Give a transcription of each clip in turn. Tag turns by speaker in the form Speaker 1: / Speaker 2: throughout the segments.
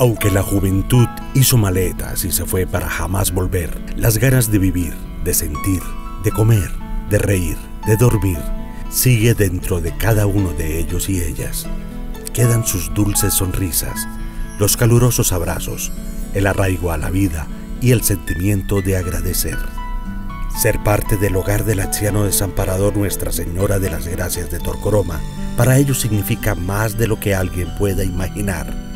Speaker 1: Aunque la juventud hizo maletas y se fue para jamás volver, las ganas de vivir, de sentir, de comer, de reír, de dormir, sigue dentro de cada uno de ellos y ellas. Quedan sus dulces sonrisas, los calurosos abrazos, el arraigo a la vida y el sentimiento de agradecer. Ser parte del hogar del anciano desamparador Nuestra Señora de las Gracias de Torcoroma, para ellos significa más de lo que alguien pueda imaginar.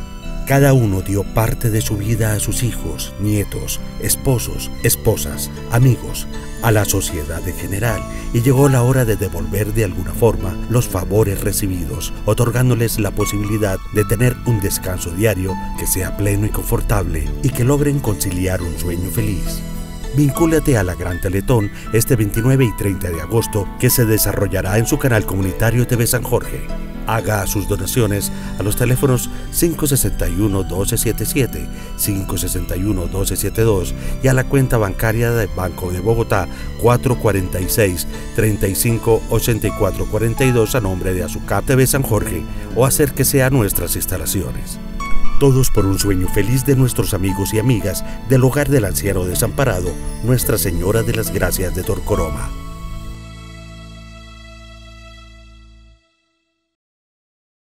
Speaker 1: Cada uno dio parte de su vida a sus hijos, nietos, esposos, esposas, amigos, a la sociedad en general, y llegó la hora de devolver de alguna forma los favores recibidos, otorgándoles la posibilidad de tener un descanso diario que sea pleno y confortable y que logren conciliar un sueño feliz. Vincúlate a la Gran Teletón este 29 y 30 de agosto que se desarrollará en su canal comunitario TV San Jorge. Haga sus donaciones a los teléfonos 561-1277, 561-1272 y a la cuenta bancaria del Banco de Bogotá 446-358442 a nombre de Azucap TV San Jorge o hacer que sea nuestras instalaciones todos por un sueño feliz de nuestros amigos y amigas del hogar del anciano desamparado, Nuestra Señora de las Gracias de Torcoroma.